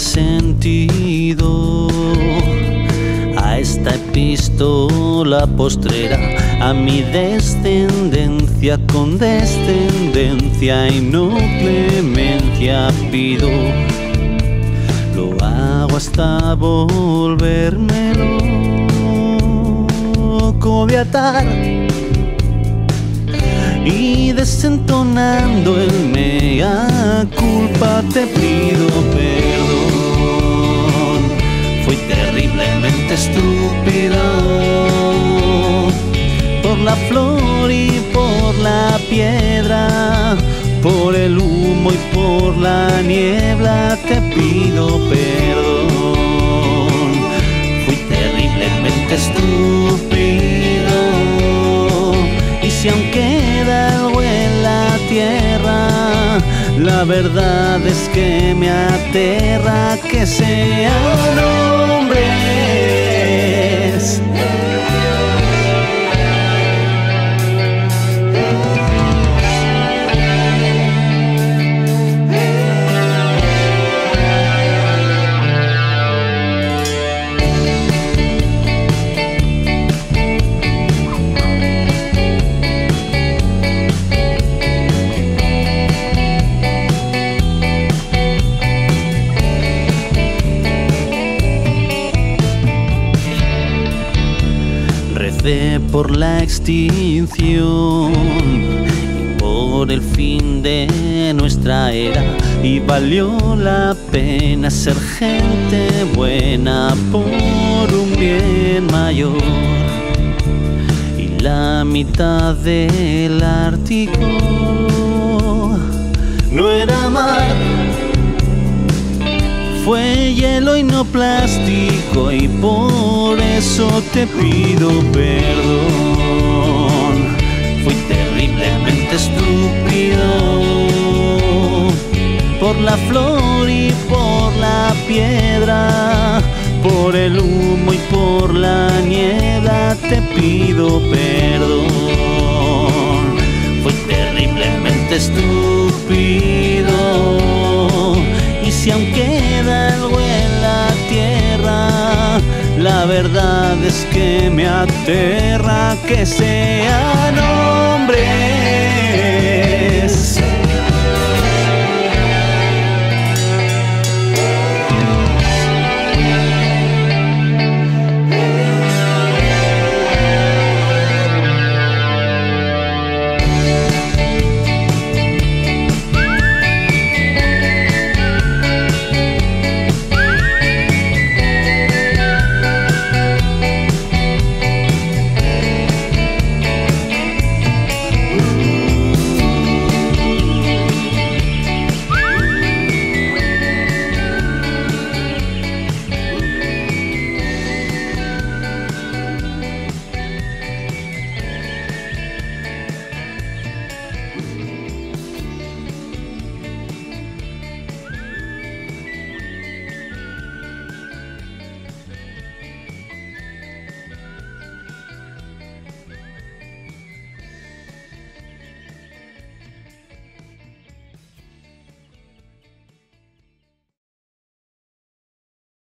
sentido a esta epístola postrera, a mi descendencia con descendencia y no clemencia pido. Lo hago hasta volverme loco de y desentonando el mea culpa te pido perdón. Estúpido por la flor y por la piedra, por el humo y por la niebla te pido perdón. Fui terriblemente estúpido la verdad es que me aterra que sean hombres. Por la extinción y por el fin de nuestra era. Y valió la pena ser gente buena por un bien mayor. Y la mitad del Ártico no era mar fue hielo y no plástico y por eso te pido perdón. Fui terriblemente estúpido por la flor y por la piedra, por el humo y por la niebla te pido perdón. Fui terriblemente estúpido y si aún es que sean